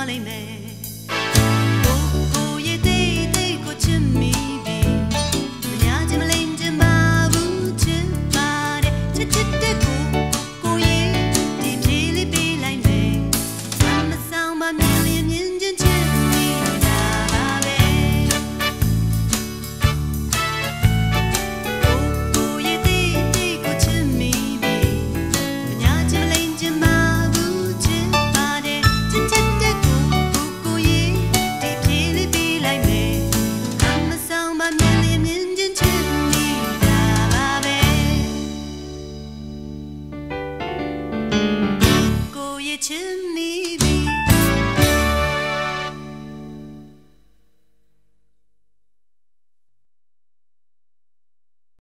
holy man. To